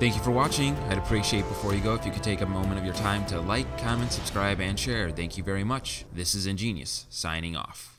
Thank you for watching. I'd appreciate before you go if you could take a moment of your time to like, comment, subscribe, and share. Thank you very much. This is Ingenious, signing off.